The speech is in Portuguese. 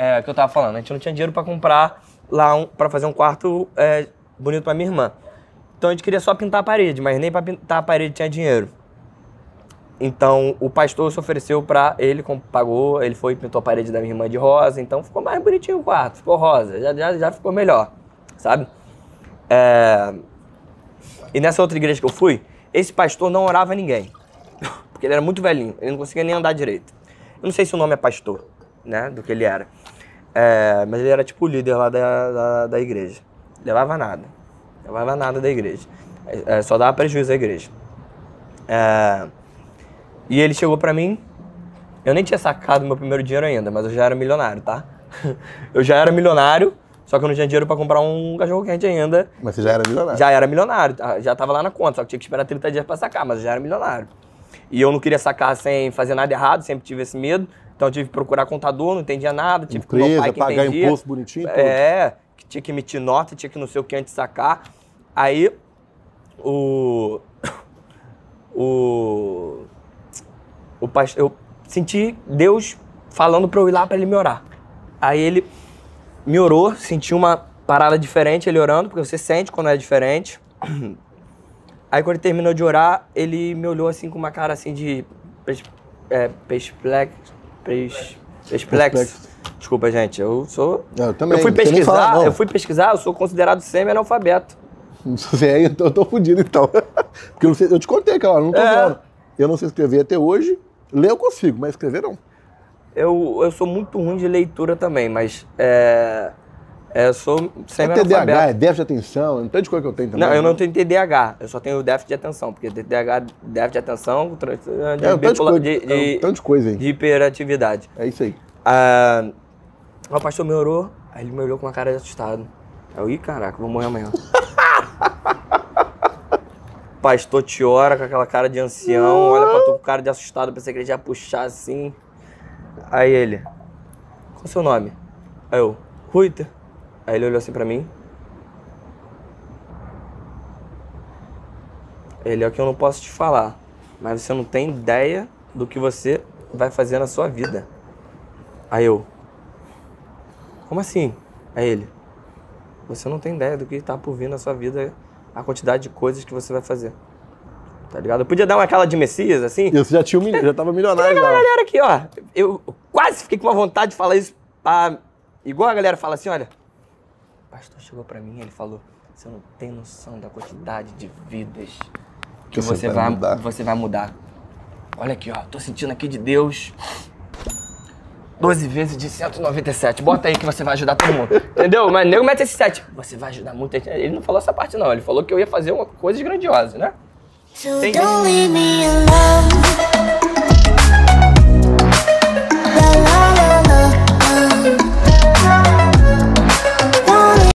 é, que eu tava falando. A gente não tinha dinheiro pra comprar lá, um, pra fazer um quarto é, bonito pra minha irmã. Então a gente queria só pintar a parede, mas nem pra pintar a parede tinha dinheiro. Então o pastor se ofereceu pra ele, pagou, ele foi e pintou a parede da minha irmã de rosa, então ficou mais bonitinho o quarto, ficou rosa, já, já, já ficou melhor, sabe? É, E nessa outra igreja que eu fui, esse pastor não orava ninguém. Porque ele era muito velhinho, ele não conseguia nem andar direito. Eu não sei se o nome é pastor, né, do que ele era. É, mas ele era tipo o líder lá da, da, da igreja. Levava nada. Levava nada da igreja. É, é, só dava prejuízo à igreja. É, e ele chegou pra mim, eu nem tinha sacado meu primeiro dinheiro ainda, mas eu já era milionário, tá? eu já era milionário, só que eu não tinha dinheiro pra comprar um cachorro quente ainda. Mas você já era milionário. Já era milionário, tá? já tava lá na conta, só que tinha que esperar 30 dias pra sacar, mas eu já era milionário. E eu não queria sacar sem fazer nada errado, sempre tive esse medo. Então eu tive que procurar contador, não entendia nada, tive que meu Empresa, pai que pagar entendia. imposto bonitinho. É, que tinha que emitir nota, tinha que não sei o que antes sacar. Aí o o o pastor, eu senti Deus falando pra eu ir lá pra ele me orar. Aí ele me orou, senti uma parada diferente ele orando, porque você sente quando é diferente. Aí quando ele terminou de orar, ele me olhou assim com uma cara assim de é, perplexo, pers- Perplexo. Desculpa, gente, eu sou Eu também, eu fui pesquisar, falar, eu fui pesquisar, eu sou considerado semi-analfabeto. Então eu tô fudido então. Porque eu, não sei, eu te contei hora, não tô É. vendo. Eu não sei escrever até hoje. Ler eu consigo, mas escrever não. Eu, eu sou muito ruim de leitura também, mas é, é, eu sou É TDAH, é déficit de atenção, um tanto de coisa que eu tenho também. Não, eu não tenho TDAH, eu só tenho déficit de atenção, porque TDAH, déficit de atenção, de, É um tanto de de- é de- um coisa de hiperatividade. É isso aí. Ah, o pastor me orou, aí ele me olhou com uma cara de assustado. Aí eu, ih, caraca, vou morrer amanhã. Pastor te ora com aquela cara de ancião, olha pra tu com cara de assustado, pensei que ele já ia puxar assim. Aí ele, qual o seu nome? Aí eu, Ruiter. Aí ele olhou assim pra mim. Ele é o que eu não posso te falar, mas você não tem ideia do que você vai fazer na sua vida. Aí eu, como assim? Aí ele, você não tem ideia do que tá por vir na sua vida, a quantidade de coisas que você vai fazer. Tá ligado? Eu podia dar uma aquela de Messias, assim. E você já, tinha um, já tava milionário Aquela já. galera aqui, ó. Eu quase fiquei com uma vontade de falar isso. pra- igual a galera fala assim, olha. O pastor chegou pra mim e ele falou: Você não tem noção da quantidade de vidas que, Que você vai vai, mudar." você vai mudar. Olha aqui, ó. Tô sentindo aqui de Deus. 12 vezes de 197. Bota aí que você vai ajudar todo mundo. Entendeu? Mas nego mete esse 7. Você vai ajudar muita gente. Ele não falou essa parte, não. Ele falou que eu ia fazer uma coisa grandiosa, né? So